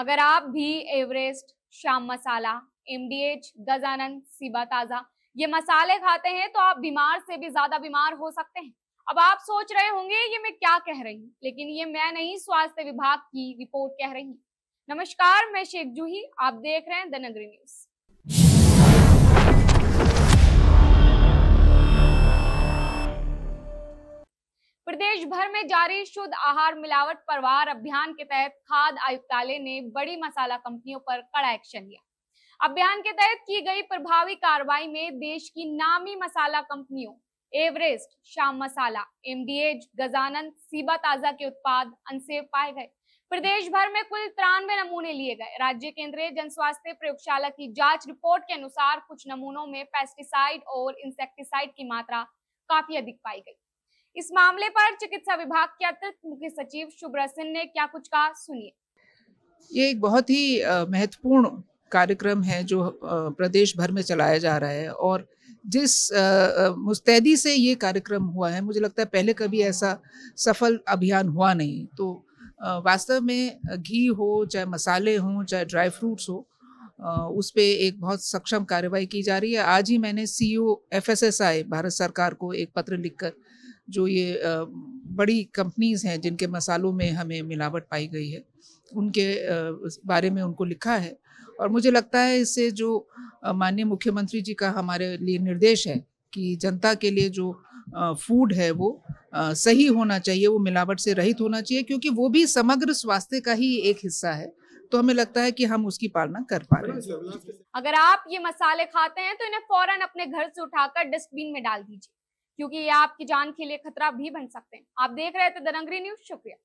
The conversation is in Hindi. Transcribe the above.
अगर आप भी एवरेस्ट, शाम मसाला एमडीएच गजानंद सीबा ताज़ा, ये मसाले खाते हैं तो आप बीमार से भी ज़्यादा बीमार हो सकते हैं। अब आप सोच रहे होंगे, ये मैं क्या कह रही हूँ? लेकिन ये मैं नहीं, स्वास्थ्य विभाग की रिपोर्ट कह रही नमस्कार, मैं शेख जूही, आप देख रहे हैं द नगरी न्यूज़। भर में जारी शुद्ध आहार मिलावट परवार अभियान के तहत खाद आयुक्तालय ने बड़ी मसाला कंपनियों पर कड़ा एक्शन लिया। अभियान के तहत की गई प्रभावी कार्रवाई में देश की नामी मसाला कंपनियों, एवरेस्ट, शाम मसाला, एमडीएच गजानंद सीबा ताज़ा के उत्पाद अनसेफ पाए गए। प्रदेश भर में कुल तिरानवे नमूने लिए गए। राज्य केंद्रीय जन स्वास्थ्य प्रयोगशाला की जाँच रिपोर्ट के अनुसार कुछ नमूनों में पेस्टिसाइड और इंसेक्टिसाइड की मात्रा काफ़ी अधिक पाई गई। इस मामले पर चिकित्सा विभाग के अतिरिक्त मुख्य सचिव शुभ्रा सिंह ने क्या कुछ कहा? सुनिए। ये एक बहुत ही महत्वपूर्ण कार्यक्रम है जो प्रदेश भर में चलाया जा रहा है और जिस मुस्तैदी से ये कार्यक्रम हुआ है, मुझे लगता है पहले कभी ऐसा सफल अभियान हुआ नहीं। तो वास्तव में घी हो, चाहे मसाले हों, चाहे ड्राई फ्रूट्स हो उस पर एक बहुत सक्षम कार्रवाई की जा रही है। आज ही मैंने सी ओ एफ़ भारत सरकार को एक पत्र लिखकर जो ये बड़ी कंपनीज़ हैं जिनके मसालों में हमें मिलावट पाई गई है, उनके बारे में उनको लिखा है। और मुझे लगता है इससे जो माननीय मुख्यमंत्री जी का हमारे लिए निर्देश है कि जनता के लिए जो फ़ूड है वो सही होना चाहिए, वो मिलावट से रहित होना चाहिए, क्योंकि वो भी समग्र स्वास्थ्य का ही एक हिस्सा है। तो हमें लगता है कि हम उसकी पालना कर पा रहे हैं। अगर आप ये मसाले खाते हैं तो इन्हें फ़ौरन अपने घर से उठाकर डस्टबिन में डाल दीजिए। क्योंकि ये आपकी जान के लिए खतरा भी बन सकते हैं। आप देख रहे थे दरंगरी न्यूज़, शुक्रिया।